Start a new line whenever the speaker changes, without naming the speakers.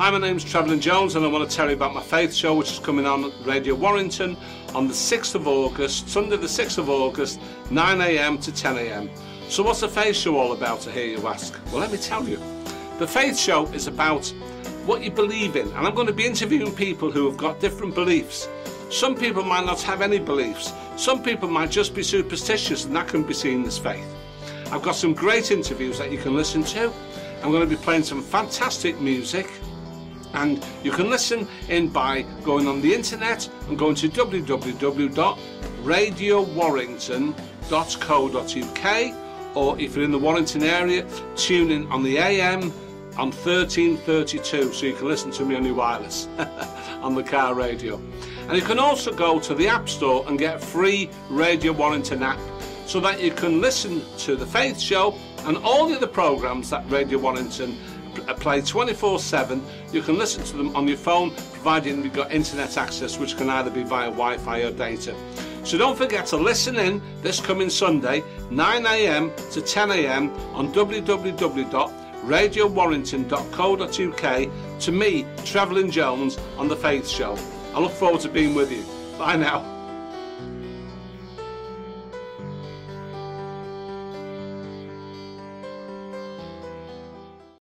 Hi, my name's Treflyn Jones, and I want to tell you about my faith show, which is coming on at Radio Warrington on the 6th of August, Sunday, the 6th of August, 9 a.m. to 10 a.m. So, what's the faith show all about, I hear you ask? Well, let me tell you. The faith show is about what you believe in, and I'm going to be interviewing people who have got different beliefs. Some people might not have any beliefs, some people might just be superstitious, and that can be seen as faith. I've got some great interviews that you can listen to. I'm going to be playing some fantastic music and you can listen in by going on the internet and going to www.radiowarrington.co.uk or if you're in the Warrington area tune in on the AM on 1332 so you can listen to me on your wireless on the car radio. And you can also go to the app store and get a free Radio Warrington app so that you can listen to the Faith Show and all the other programs that Radio Warrington play 24-7. You can listen to them on your phone, providing you've got internet access, which can either be via Wi-Fi or data. So don't forget to listen in this coming Sunday, 9am to 10am on www.radiowarrington.co.uk to me, Treflyn Jones, on The Faith Show. I look forward to being with you. Bye now.